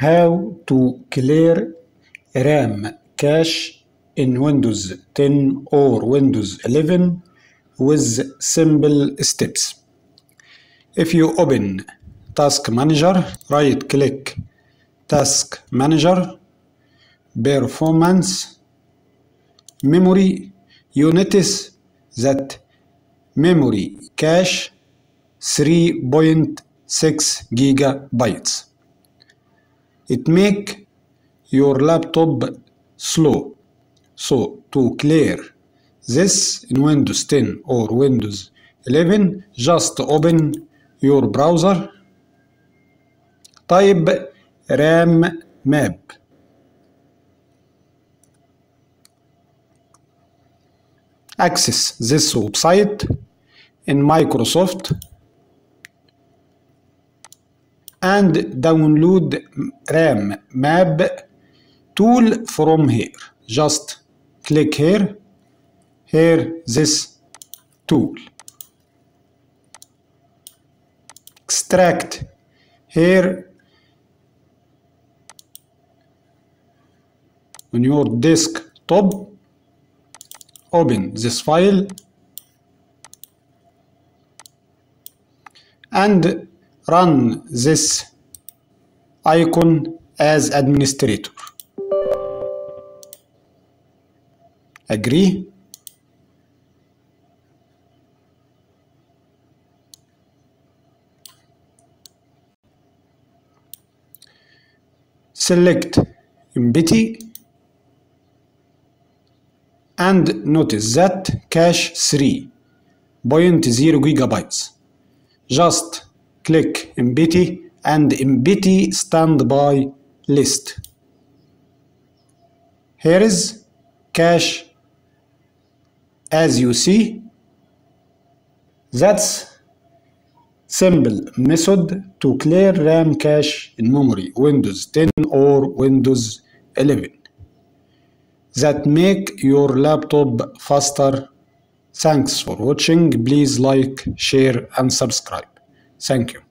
How to clear RAM cache in Windows 10 or Windows 11 with simple steps. If you open Task Manager, right click Task Manager, Performance, Memory, you notice that memory cache 3.6 gigabytes. It make your laptop slow. So to clear this in Windows 10 or Windows 11 just open your browser type RAM map access this website in Microsoft and download RAM map tool from here. Just click here, here this tool. Extract here on your desktop. Open this file and run this icon as administrator. Agree? Select Empty and notice that cache 3.0 gigabytes. Just click empty and empty standby list. Here is cache as you see. That's simple method to clear RAM cache in memory Windows 10 or Windows 11 that make your laptop faster. Thanks for watching. Please like, share and subscribe. Thank you.